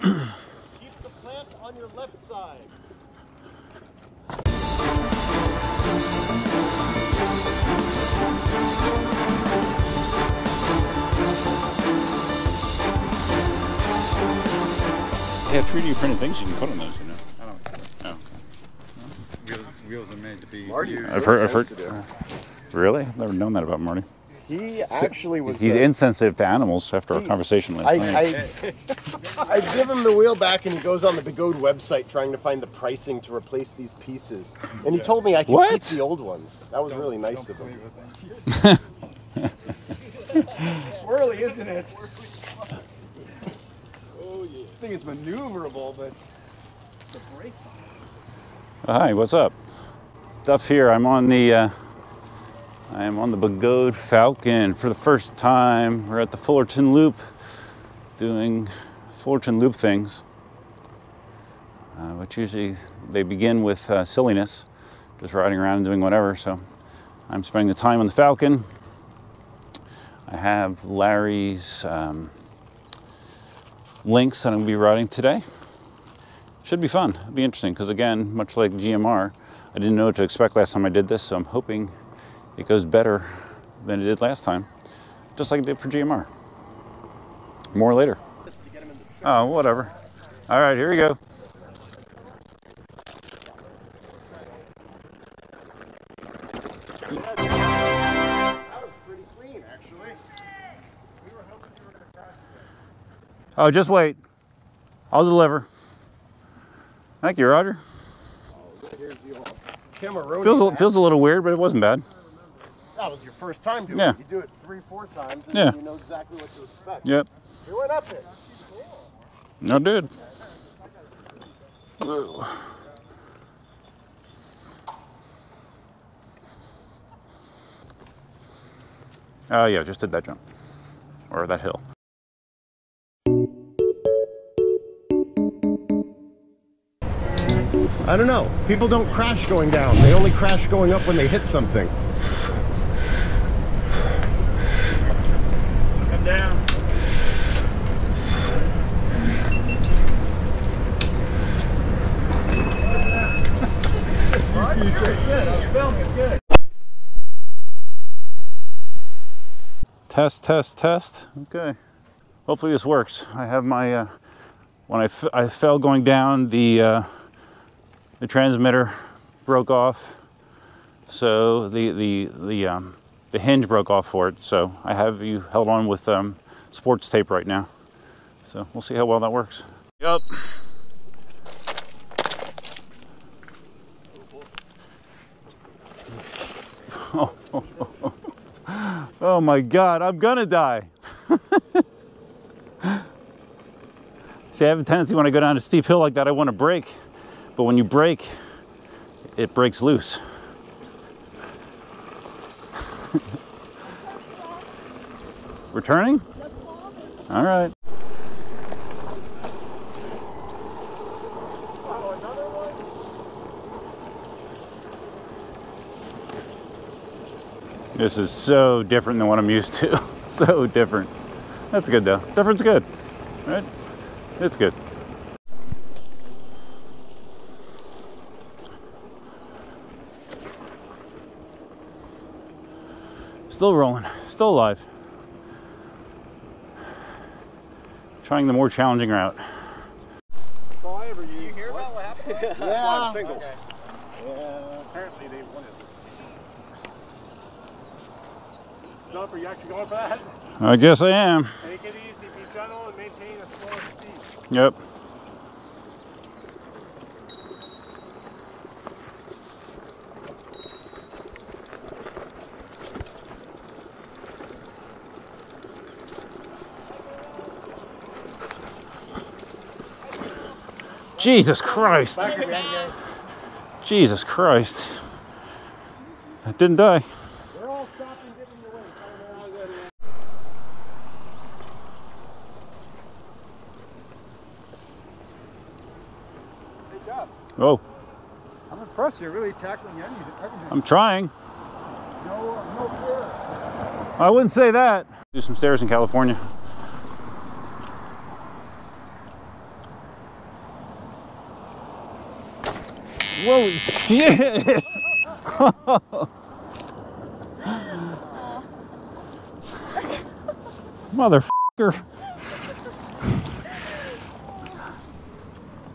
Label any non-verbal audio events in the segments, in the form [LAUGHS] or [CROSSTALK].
Keep the plant on your left side. They have 3D printed things you can put on those, you know. I don't. Oh. Wheels, wheels are made to be Marty's used. I've heard, I've heard. sensitive. Really? I've never known that about Marty. He actually was. He's uh, insensitive to animals after our conversation last I, night. I, I give him the wheel back and he goes on the Begode website trying to find the pricing to replace these pieces. And he told me I could keep What? the old ones. That was really nice of him. play with [LAUGHS] them. Squirrely, isn't it? Oh yeah. I think it's maneuverable, but the brakes on it. Hi, what's up? Duff here. I'm on the uh, I am on the Begode Falcon for the first time. We're at the Fullerton Loop doing Fullerton Loop things, uh, which usually they begin with uh, silliness, just riding around and doing whatever. So I'm spending the time on the Falcon. I have Larry's um, Lynx that I'm going to be riding today. Should be fun. It'll be interesting because again, much like GMR, I didn't know what to expect last time I did this, so I'm hoping it goes better than it did last time, just like it did for GMR. More later. Oh, whatever. All right, here we go. That was pretty. Oh, just wait. I'll deliver. Thank you, Roger. Here's the old Camaroni. Feels a, feels a little weird, but it wasn't bad. That was your first time doing Yeah. it. You do it three, four times, and Yeah. you know exactly what to expect. Yep. You went up it. No, dude. Oh yeah, just did that jump or that hill. I don't know. People don't crash going down. They only crash going up when they hit something. Test, test, test. Okay. Hopefully this works. I have my, uh, when I, f- I fell going down, the, uh, the transmitter broke off. So the, the, the, um, the hinge broke off for it. So I have you held on with um, sports tape right now. So we'll see how well that works. Yep. Oh my God, I'm gonna die. [LAUGHS] See, I have a tendency when I go down a steep hill like that, I want to brake. But when you brake, it breaks loose. [LAUGHS] Returning? All right. This is so different than what I'm used to. [LAUGHS] so different. That's good though. Different's good, right? It's good. Still rolling, still alive. Trying the more challenging route. That's all I ever use. You hear about what happened? [LAUGHS] Yeah. Single. Yeah, apparently they it. Are you actually going for that? I guess I am. Take it easy, be gentle, and maintain a slow speed. Yep. Jesus Christ. Jesus Christ. I didn't die. Oh. I'm impressed. You're really tackling everything. I'm trying. No, no fear. I wouldn't say that. Do some stairs in California. Whoa, shit! [LAUGHS] Motherfucker.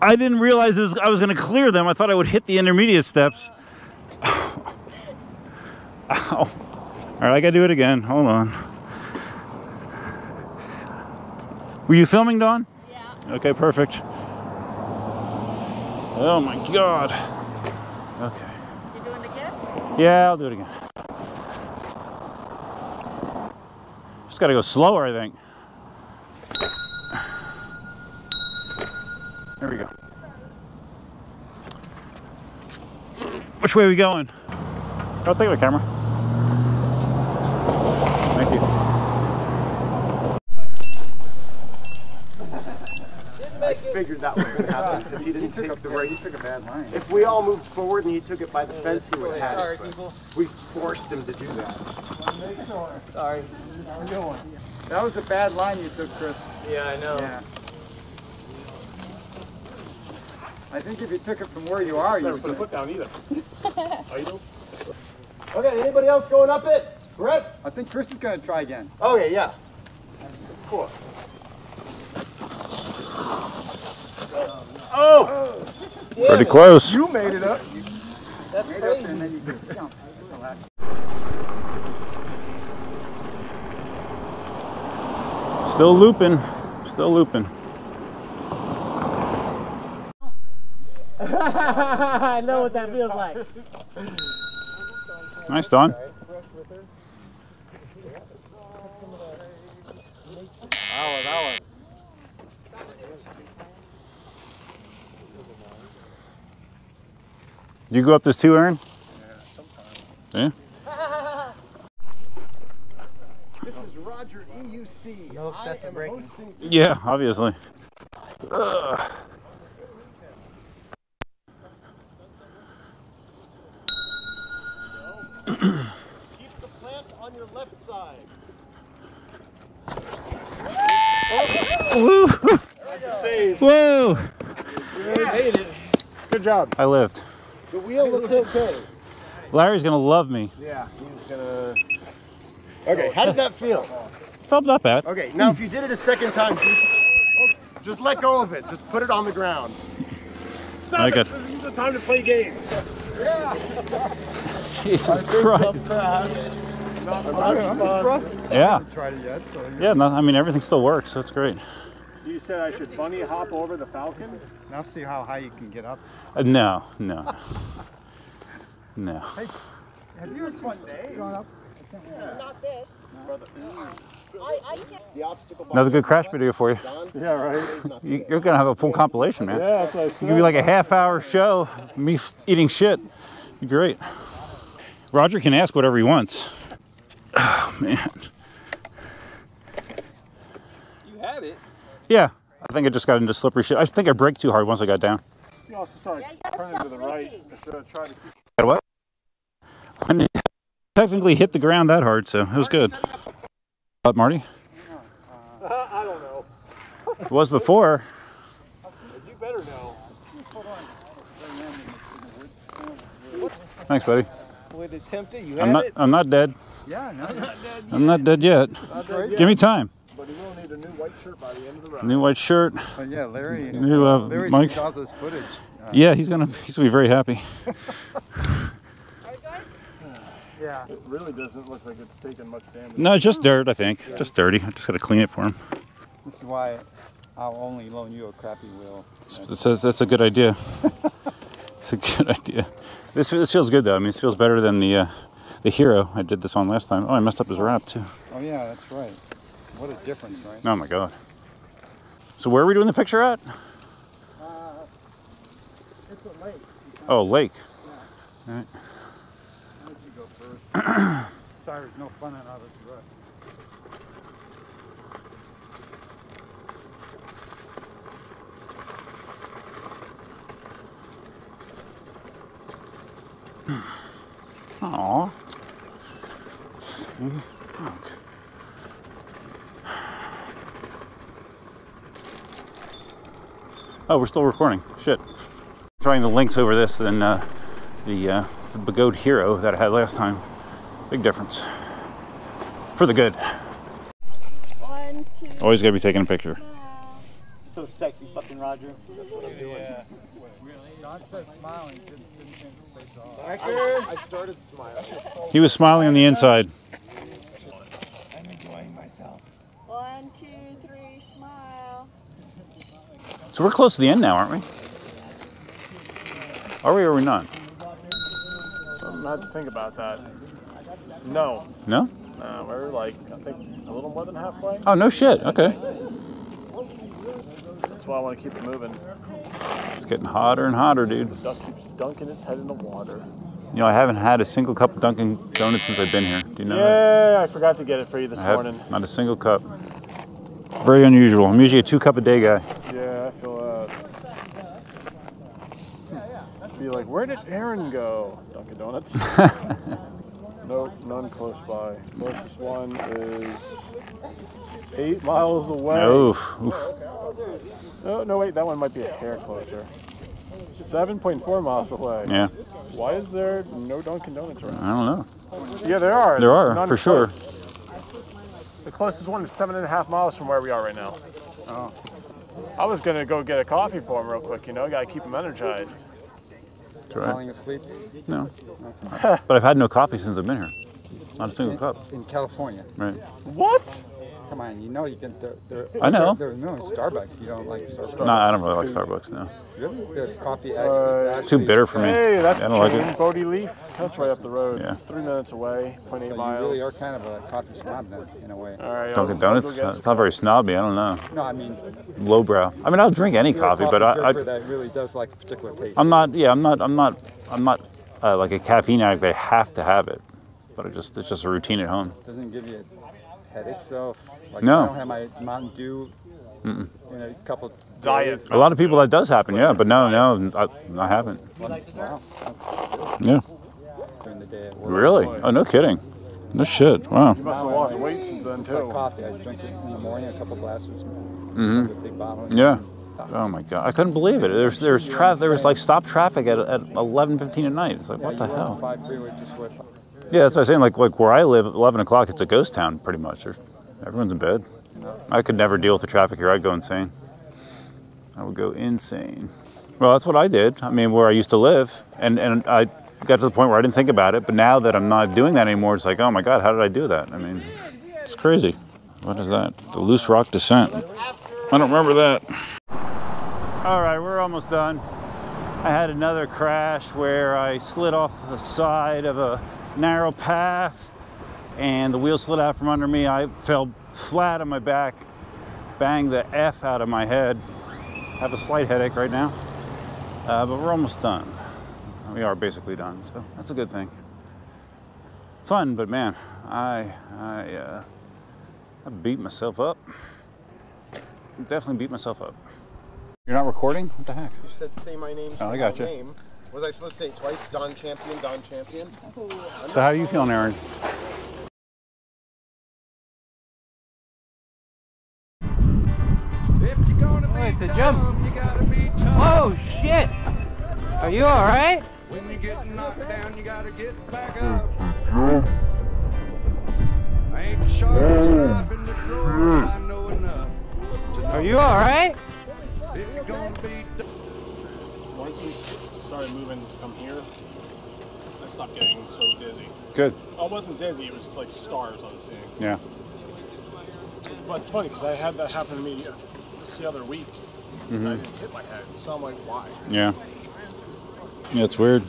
I didn't realize was, I was going to clear them. I thought I would hit the intermediate steps. [LAUGHS] Ow. All right, I got to do it again. Hold on. Were you filming, Dawn? Yeah. Okay, perfect. Oh my god. Okay. You doing it again? Yeah, I'll do it again. Just gotta go slower, I think. There we go. Which way are we going? Oh, take my camera. Thank you. I figured that was going to happen because he didn't take the right. He took a bad line. If we all moved forward and he took it by the fence, he would have had Sorry, it. people. We forced him to do that. Sorry. How we doing? That was a bad line you took, Chris. Yeah, I know. Yeah. I think if you took it from where you are, you Never would. put a foot down either. [LAUGHS] Idle. Okay, anybody else going up it? Brett? I think Chris is gonna try again. Okay, yeah. Of course. Oh! Pretty close. You made it up. That's Made it up and then you took jump. Still looping. Still looping. I know what that feels like. Nice, Don. You go up this too, Aaron? Yeah, This is Roger EUC. No excessive braking. hosting Yeah, obviously. Keep the plant on your left side. Woo! Save. Whoa! Made it. Good job. I lived. The wheel looks okay. Larry's gonna love me. Yeah, he's gonna. Okay, how did that feel? Felt not bad. Okay, now if you did it a second time, just, just let go of it. Just put it on the ground. Stop I it. got- This is the time to play games. [LAUGHS] Jesus Christ. I'm impressed. Yeah. Tried it yet, so Yeah, no, I mean, everything still works, so it's great. You said I should bunny hop over the Falcon. now see how high you can get up. Uh, no, no. [LAUGHS] No. Have you had fun day? Gone up? Not this. I, I can't. The obstacle bar. Another good crash video for you. Yeah, right. You- You're gonna have a full compilation, man. Yeah, that's what I said. Give me like a half hour show, me eating shit. Be great. Roger can ask whatever he wants. Oh, man. You had it. Yeah, I think I just got into slippery shit. I think I braked too hard once I got down. You also started Yeah, you gotta turning to the right braking. instead of trying to keep. What? I didn't technically hit the ground that hard, so it was good. What, Marty? Uh, I don't know. It was before. You better know. Hold on. Thanks, buddy. Would it tempt it? You I'm not. I'm not dead. Yeah, no. I'm not dead yet. Give me time. But he will need a new white shirt by the end of the round. New white shirt. But yeah, Larry. New uh, Larry Mike. does footage. Uh, Yeah, he's gonna. He's gonna be very happy. [LAUGHS] Yeah. It really doesn't look like it's taken much damage. No, it's just dirt. I think. Just dirty. I just gotta clean it for him. This is why I'll only loan you a crappy wheel. It says that's a good idea. [LAUGHS] it's a [LAUGHS] good idea. This this feels good though. I mean, this feels better than the uh, the hero I did this on last time. Oh, I messed up his wrap too. Oh yeah, that's right. What a difference, right? Oh my god. So where are we doing the picture at? It's a lake. Oh, lake. I'll let you go first. [CLEARS THROAT] Sorry, no fun in all this. Oh, we're still recording. Shit. Trying the Lynx over this than uh, the, uh, the Begode Hero that I had last time. Big difference. For the good. One, two. Always gotta be taking a picture. So sexy, fucking Roger. Don says smiling, didn't, didn't change his face at all. I, I started smiling. He was smiling on the inside. I'm enjoying myself. One, two, three, smile. So we're close to the end now, aren't we? Are we or are we not? I'm not to think about that. No. No? Uh, we're like, I think, a little more than halfway. Oh, no shit. Okay. That's why I want to keep it moving. It's getting hotter and hotter, dude. Duck keeps dunking its head in the water. You know, I haven't had a single cup of Dunkin' Donuts since I've been here. Do you know that? Yeah, I forgot to get it for you this I morning. not a single cup. Very unusual. I'm usually a two cup a day guy. Yeah, I feel that. Be like, where did Aaron go? Dunkin' Donuts. [LAUGHS] nope, none close by. Closest one is eight miles away. Oof. Oof. No, no, wait, that one might be a hair closer. 7.4 miles away. Yeah. Why is there no Dunkin' Donuts around? I don't know. Yeah, there are. There are, for sure. close. The closest one is seven and a half miles from where we are right now. Oh. I was gonna go get a coffee for him real quick. You know, gotta keep him energized. That's right. Falling asleep No. [LAUGHS] But I've had no coffee since I've been here. Not a single cup. in California. Right. What? Come on, you know you can. There, there, I know. There, there are millions of Starbucks. You don't like Starbucks. No, I don't really like Starbucks, no. Really? The coffee. Uh, it's too bitter for me. Hey, that's I don't like it. Bodhi Leaf. That's right up the road. Yeah. Three minutes away, 0.8 So you really are kind of a coffee snob then, in a way. All right. I'll- Dunkin' I'll go Donuts? It's not very snobby. I don't know. No, I mean, Lowbrow. I mean, I'll drink any you're a coffee, but I, drinker I, that really does like a particular taste. I'm not. Yeah, I'm not. I'm not. I'm not uh, like a caffeine addict. I have to have it, but it just it's just a routine at home. Doesn't give you headaches though? Like No. I don't have my Mountain Dew in a couple Diet. A lot of people that does happen, yeah, but no, no, I, I haven't. Wow, Yeah, during the day at work. really? Oh, no kidding. No shit. Wow. You must have lost weight since then It's like too. coffee. I drink it in the morning, a couple glasses, Mm-hmm. a big bottle. Yeah. Oh my god, I couldn't believe it. There's there's tra- there was like stop traffic at at 11:15 at night. It's like Yeah, what the you run hell? Five freeway just with. Yeah, that's what I'm saying. Like like where I live, at 11 o'clock, it's a ghost town pretty much. There's, everyone's in bed. I could never deal with the traffic here. I'd go insane. I would go insane. Well, that's what I did. I mean, where I used to live, and and I got to the point where I didn't think about it. But now that I'm not doing that anymore, it's like, oh my god, how did I do that? I mean, it's crazy. What is that? The Loose Rock Descent. I don't remember that. All right, we're almost done. I had another crash where I slid off the side of a narrow path and the wheel slid out from under me. I fell flat on my back, banged the F out of my head. Have a slight headache right now, uh, but we're almost done. We are basically done, so that's a good thing. Fun, but man, I I, uh, I beat myself up. Definitely beat myself up. You're not recording? What the heck? You said say my name. Oh, I got gotcha. name. Was I supposed to say it twice? Don Champion, Don Champion. So how are you feeling, Aaron? Oh, it's a jump. Oh shit! Are you all right? When you get knocked down, you gotta get back up. I ain't the sharpest knife in the drawer, I know enough. Are you all right? If you're gonna be Once we s- started moving to come here, I stopped getting so dizzy. Good. I wasn't dizzy. It was just like stars I was seeing. Yeah. But it's funny because I had that happen to me just the other week. Mm-hmm. I hit my head, so I'm like, why? Yeah. Yeah, it's weird.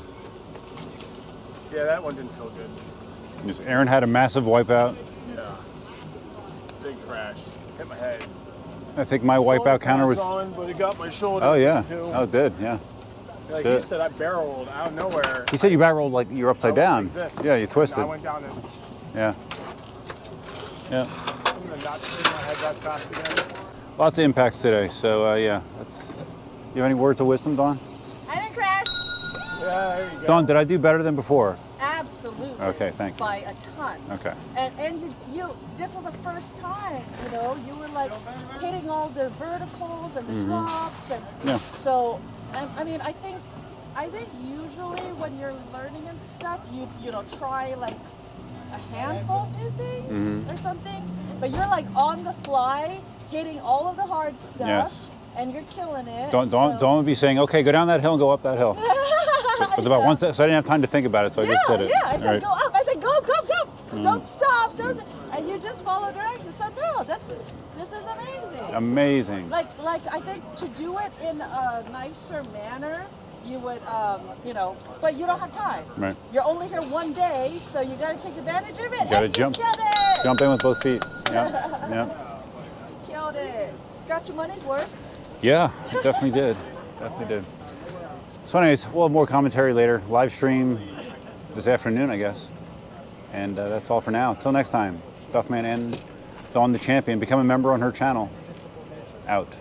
Yeah, that one didn't feel good. Yes, Aaron had a massive wipeout. Yeah, big crash. Hit my head. I think my wipeout counter was. on, but it got my shoulder. Oh yeah. Too. Oh, it did. Yeah. Like shit. he said, I barreled out of nowhere. He said you barreled like you're upside I down. went like this. Yeah, you And twisted. I went down and Yeah. Yeah. I'm gonna not spin my head that fast again. Lots of impacts today. So uh, yeah, that's. You have any words of wisdom, Dawn? I didn't crash. Yeah, there you go. Dawn, did I do better than before? Absolutely. Okay, thank you. By a ton. Okay. And and you, you this was the first time, you know, you were like hitting all the verticals and the drops and. Yeah. so Um, I mean, I think, I think usually when you're learning and stuff, you you know try like a handful of new things Mm-hmm. or something, but you're like on the fly, hitting all of the hard stuff, Yes. and you're killing it. Don't don't so- don't be saying, okay, go down that hill and go up that hill. [LAUGHS] But about Yeah. once, so I didn't have time to think about it, so I yeah, just did it. yeah. I said right. Mm. go up. I said go up, go up, go up. Don't stop. Don't. Just follow directions. So no, that's this is amazing. Amazing. like like I think to do it in a nicer manner, you would um, you know, but you don't have time. Right. You're only here one day, so you got to take advantage of it. gotta and jump. Jump in with both feet. Yeah. Yeah. [LAUGHS] Killed it. Got your money's worth. Yeah, definitely did. Definitely did. So, anyways, we'll have more commentary later. Live stream this afternoon, I guess. And uh, that's all for now. Until next time, Duffman and Dawn the Champion. Become a member on her channel. Out.